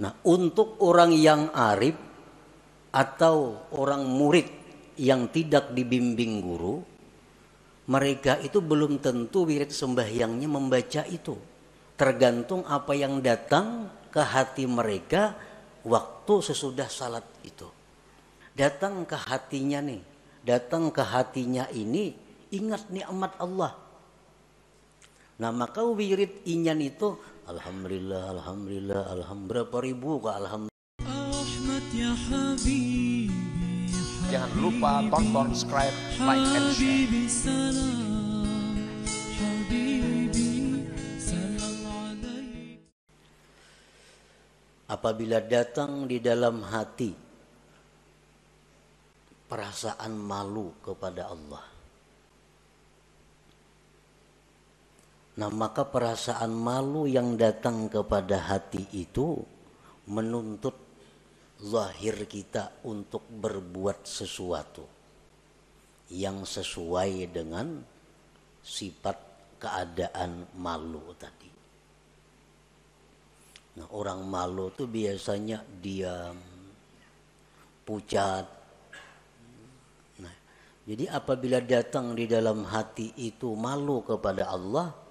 Nah, untuk orang yang arif atau orang murid yang tidak dibimbing guru, mereka itu belum tentu wirid sembahyangnya membaca itu. Tergantung apa yang datang ke hati mereka waktu sesudah salat itu. Datang ke hatinya nih, datang ke hatinya ini ingat nikmat Allah. Nah maka wirid inyan itu Alhamdulillah, Alhamdulillah, Alhamdulillah berapa ribu kok Alhamdulillah. Ya Jangan lupa tonton, subscribe, like, and share. Apabila datang di dalam hati perasaan malu kepada Allah Nah, maka perasaan malu yang datang kepada hati itu menuntut zahir kita untuk berbuat sesuatu yang sesuai dengan sifat keadaan malu tadi. Nah, orang malu itu biasanya diam, pucat. Nah, jadi apabila datang di dalam hati itu malu kepada Allah,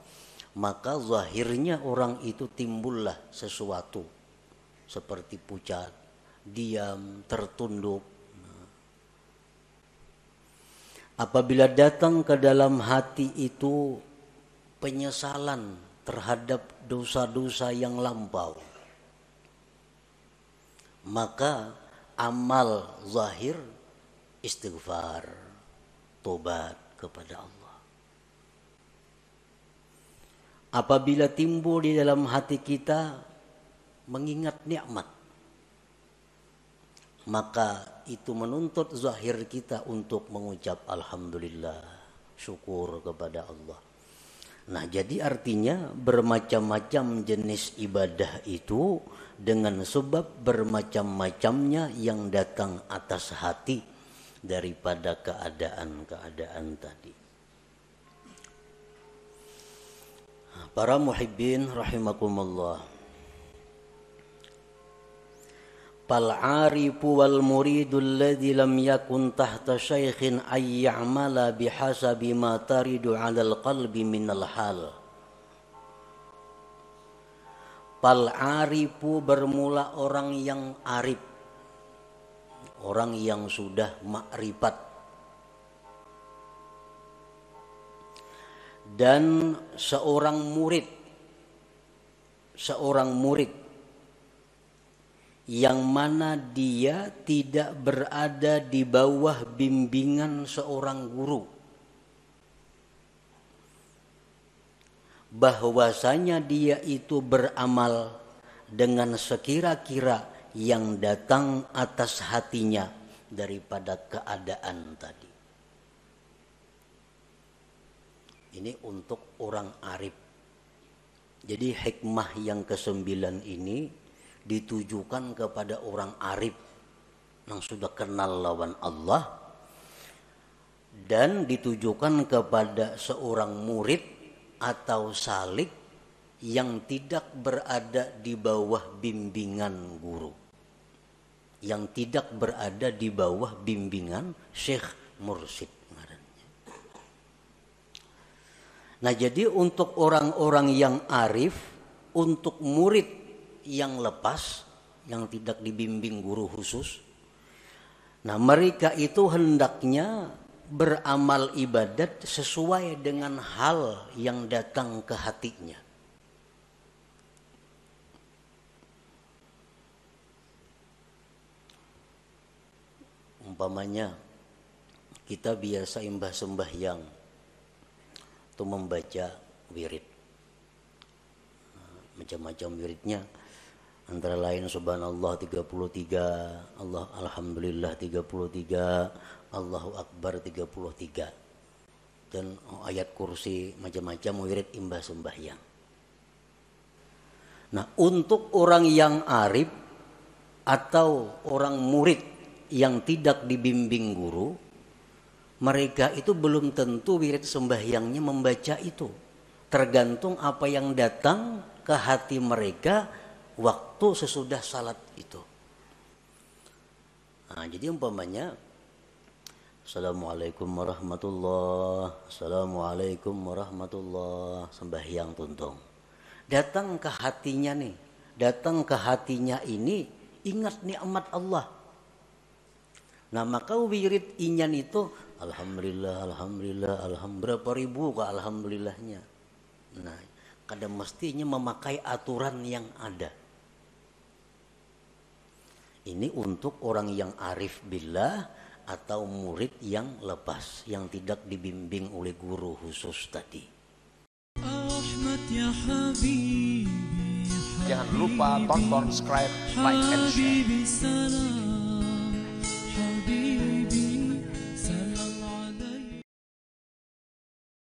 maka zahirnya orang itu timbullah sesuatu seperti pucat, diam, tertunduk. Apabila datang ke dalam hati itu penyesalan terhadap dosa-dosa yang lampau, maka amal zahir istighfar, tobat kepada Allah. Apabila timbul di dalam hati kita mengingat nikmat maka itu menuntut zahir kita untuk mengucap alhamdulillah syukur kepada Allah. Nah jadi artinya bermacam-macam jenis ibadah itu dengan sebab bermacam-macamnya yang datang atas hati daripada keadaan-keadaan tadi Para muhibbin rahimakumullah. Fal arifu wal muridu alladhi lam yakun tahta syaikhin ay ya'mala bihasabi ma taridu 'ala al-qalbi min al-hal. Fal arifu bermula orang yang arif. Orang yang sudah makrifat dan seorang murid seorang murid yang mana dia tidak berada di bawah bimbingan seorang guru. Bahwasanya dia itu beramal dengan sekira-kira yang datang atas hatinya daripada keadaan tadi Ini untuk orang arif. Jadi hikmah yang kesembilan ini ditujukan kepada orang arif yang sudah kenal lawan Allah dan ditujukan kepada seorang murid atau salik yang tidak berada di bawah bimbingan guru yang tidak berada di bawah bimbingan syekh mursyid Nah jadi untuk orang-orang yang arif, untuk murid yang lepas, yang tidak dibimbing guru khusus, nah mereka itu hendaknya beramal ibadat sesuai dengan hal yang datang ke hatinya. Umpamanya kita biasa imbah sembahyang itu membaca wirid. Macam-macam wiridnya. Antara lain subhanallah 33 Allah alhamdulillah 33 Allahu akbar 33 dan ayat kursi macam-macam wirid imbah sembahyang nah untuk orang yang arif atau orang murid yang tidak dibimbing guru mereka itu belum tentu wirid sembahyangnya membaca itu. Tergantung apa yang datang ke hati mereka waktu sesudah salat itu. Nah, jadi umpamanya Assalamualaikum warahmatullah Assalamualaikum warahmatullah Sembahyang tuntung Datang ke hatinya nih Datang ke hatinya ini Ingat nikmat Allah Nah maka wirid inyan itu Alhamdulillah, Alhamdulillah, Alhamdulillah Berapa ribu ke Alhamdulillahnya Nah kadang mestinya memakai aturan yang ada ini untuk orang yang arif billah atau murid yang lepas yang tidak dibimbing oleh guru khusus tadi. Jangan lupa tonton, subscribe, like, and share.